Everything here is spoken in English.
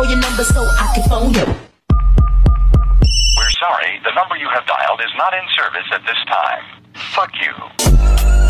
me your numbers so I can phone you. We're sorry, the number you have dialed is not in service at this time. Fuck you.